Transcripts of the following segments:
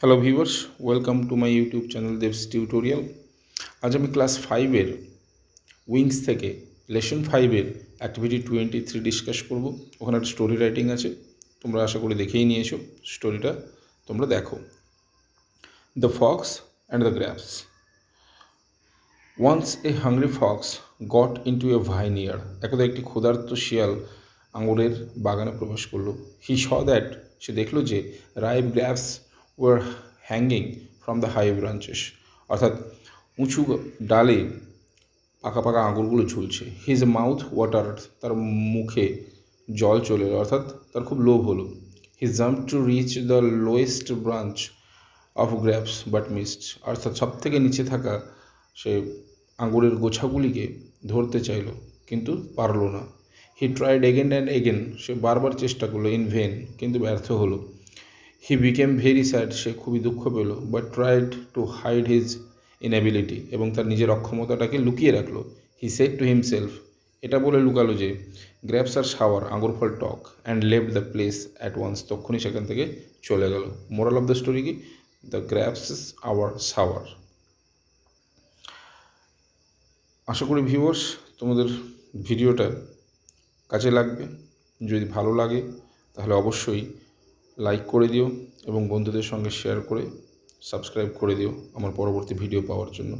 Hello viewers welcome to my YouTube channel Deb's tutorial আজ আমি class ফাইভের wings থেকে লেসন ফাইভের অ্যাক্টিভিটি টোয়েন্টি থ্রি ডিসকাস করব। ওখানে একটা স্টোরি রাইটিং আছে, তোমরা আশা করি দেখেই নিয়েছো। স্টোরিটা তোমরা দেখো। The fox and the grapes once a hungry fox got into a vineyard একদা একটি ক্ষুধার্ত শিয়াল আঙুরের বাগানে প্রবেশ করল। হি স দ্যাট সে দেখল যে ripe grapes were hanging from the high branches অর্থাৎ উঁচু ডালে পাকা পাকা আঙুরগুলো ঝুলছে। হিজ মাউথ ওয়াটার তার মুখে জল চলে এলো। অর্থাৎ তার খুব লোভ হলো। He jump to reach the lowest branch of grapes but missed অর্থাৎ সব থেকে নিচে থাকা সে আঙুরের গোছাগুলিকে ধরতে চাইলো, কিন্তু পারল না। He tried again and again সে বারবার চেষ্টা করল ইন ভেন কিন্তু ব্যর্থ হলো। হি বিকেম ভেরি স্যাড সে খুবই দুঃখ পেল but tried to hide his inability এবং তার নিজের অক্ষমতাটাকে লুকিয়ে রাখল। হি সেট টু হিমসেলফ এটা বলে লুকালো যে গ্র্যাপস আর শাওয়ার আঙুর ফল টক and Lev the place at once তখনই সেখান থেকে চলে গেল। মোরাল অফ দ্য স্টোরি কি? দ্য গ্র্যাপস আওয়ার শাওয়ার আশা করি ভিউয়ার্স তোমাদের ভিডিওটা কাজে লাগবে। যদি ভালো লাগে, তাহলে অবশ্যই লাইক করে দিও এবং বন্ধুদের সঙ্গে শেয়ার করে সাবস্ক্রাইব করে দিও আমার পরবর্তী ভিডিও পাওয়ার জন্য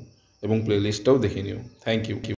এবং প্লেলিস্টটাও দেখে নিও। Thank you